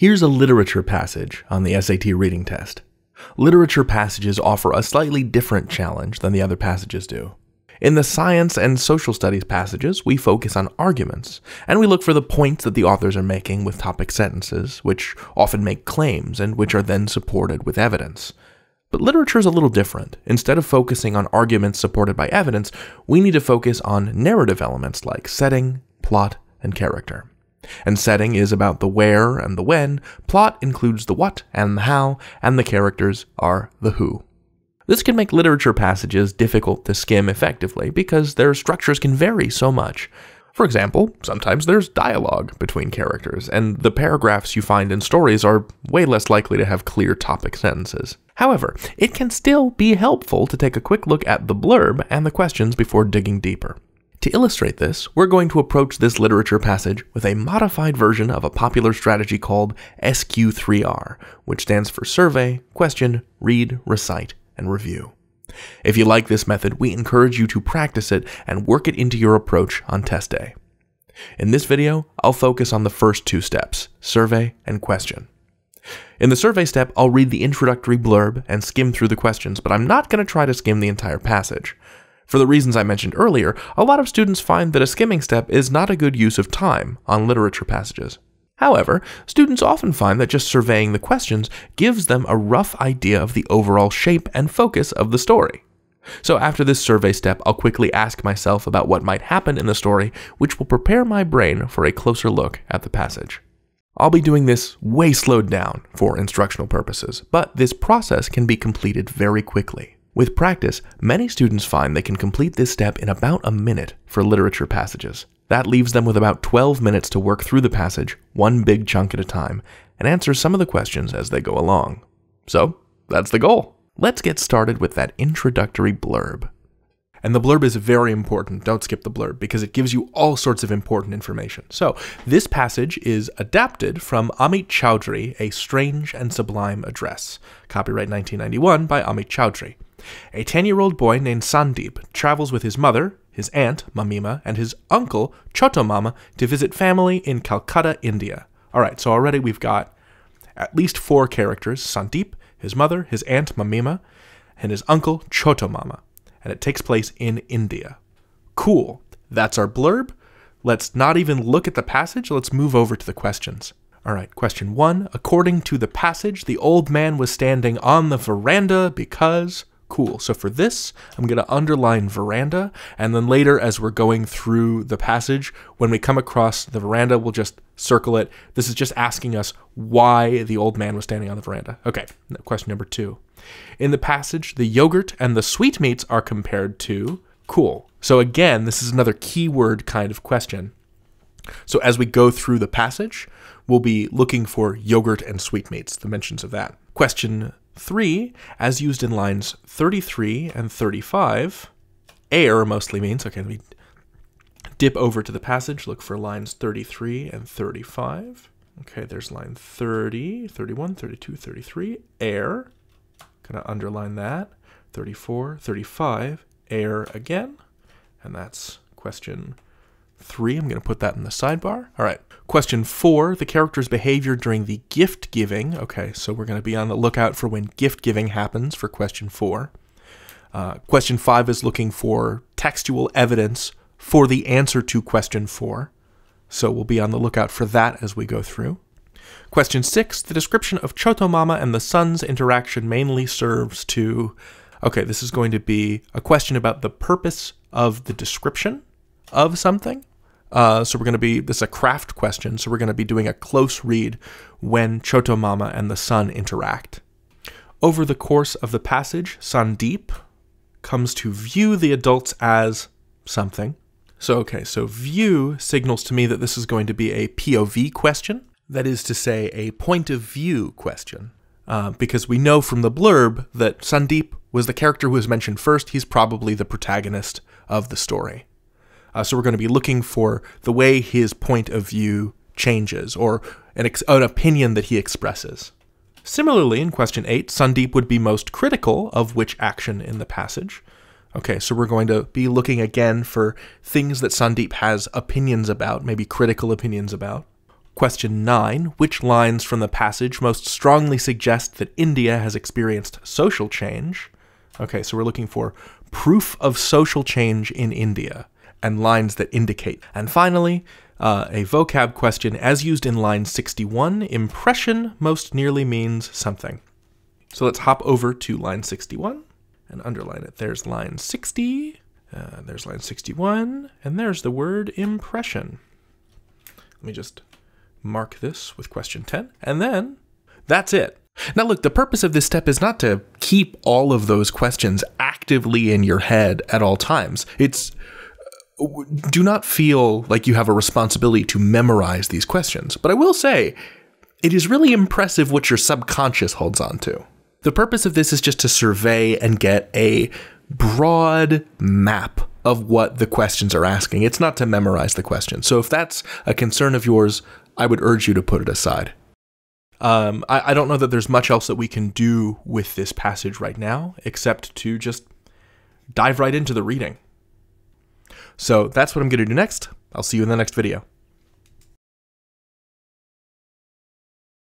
Here's a literature passage on the SAT reading test. Literature passages offer a slightly different challenge than the other passages do. In the science and social studies passages, we focus on arguments, and we look for the points that the authors are making with topic sentences, which often make claims and which are then supported with evidence. But literature is a little different. Instead of focusing on arguments supported by evidence, we need to focus on narrative elements like setting, plot, and character. And setting is about the where and the when, plot includes the what and the how, and the characters are the who. This can make literature passages difficult to skim effectively because their structures can vary so much. For example, sometimes there's dialogue between characters, and the paragraphs you find in stories are way less likely to have clear topic sentences. However, it can still be helpful to take a quick look at the blurb and the questions before digging deeper. To illustrate this, we're going to approach this literature passage with a modified version of a popular strategy called SQ3R, which stands for Survey, Question, Read, Recite, and Review. If you like this method, we encourage you to practice it and work it into your approach on test day. In this video, I'll focus on the first two steps, survey and question. In the survey step, I'll read the introductory blurb and skim through the questions, but I'm not going to try to skim the entire passage. For the reasons I mentioned earlier, a lot of students find that a skimming step is not a good use of time on literature passages. However, students often find that just surveying the questions gives them a rough idea of the overall shape and focus of the story. So after this survey step, I'll quickly ask myself about what might happen in the story, which will prepare my brain for a closer look at the passage. I'll be doing this way slowed down for instructional purposes, but this process can be completed very quickly. With practice, many students find they can complete this step in about a minute for literature passages. That leaves them with about 12 minutes to work through the passage, one big chunk at a time, and answer some of the questions as they go along. So, that's the goal. Let's get started with that introductory blurb. And the blurb is very important. Don't skip the blurb because it gives you all sorts of important information. So, this passage is adapted from Amit Chaudhuri, A Strange and Sublime Address. Copyright 1991 by Amit Chaudhuri. A 10 year old boy named Sandeep travels with his mother, his aunt, Mamima, and his uncle, Choto Mama, to visit family in Calcutta, India. All right, so already we've got at least four characters Sandeep, his mother, his aunt, Mamima, and his uncle, Choto Mama. And it takes place in India. Cool. That's our blurb. Let's not even look at the passage. Let's move over to the questions. All right, question one. According to the passage, the old man was standing on the veranda because Cool. So for this, I'm going to underline veranda, and then later, as we're going through the passage, when we come across the veranda, we'll just circle it. This is just asking us why the old man was standing on the veranda. Okay, question number two. In the passage, the yogurt and the sweetmeats are compared to cool. So again, this is another keyword kind of question. So as we go through the passage, we'll be looking for yogurt and sweetmeats, the mentions of that. Question 3, as used in lines 33 and 35, air mostly means, okay, let me dip over to the passage, look for lines 33 and 35. Okay, there's line 30, 31, 32, 33, air. Gonna underline that. 34, 35, air again. And that's question three. I'm gonna put that in the sidebar. All right. Question four, the character's behavior during the gift giving. Okay, so we're going to be on the lookout for when gift giving happens for question four. Uh, question five is looking for textual evidence for the answer to question four. So we'll be on the lookout for that as we go through. Question six, the description of Choto Mama and the son's interaction mainly serves to. Okay, this is going to be a question about the purpose of the description of something. Uh, so we're going to be, this is a craft question, so we're going to be doing a close read when Choto Mama and the son interact. Over the course of the passage, Sandeep comes to view the adults as something. So, okay, so view signals to me that this is going to be a POV question, that is to say, a point of view question. Uh, because we know from the blurb that Sandeep was the character who was mentioned first, he's probably the protagonist of the story. Uh, so we're going to be looking for the way his point of view changes or an, an opinion that he expresses. Similarly, in question 8, Sandeep would be most critical of which action in the passage. Okay, so we're going to be looking again for things that Sandeep has opinions about, maybe critical opinions about. Question 9 Which lines from the passage most strongly suggest that India has experienced social change? Okay, so we're looking for proof of social change in India and lines that indicate. And finally, uh, a vocab question as used in line 61 impression most nearly means something. So let's hop over to line 61 and underline it. There's line 60, uh, there's line 61, and there's the word impression. Let me just mark this with question 10, and then that's it. Now, look, the purpose of this step is not to keep all of those questions actively in your head at all times. It's do not feel like you have a responsibility to memorize these questions. But I will say, it is really impressive what your subconscious holds on to. The purpose of this is just to survey and get a broad map of what the questions are asking. It's not to memorize the question. So if that's a concern of yours, I would urge you to put it aside. Um, I, I don't know that there's much else that we can do with this passage right now, except to just dive right into the reading. So that's what I'm going to do next. I'll see you in the next video.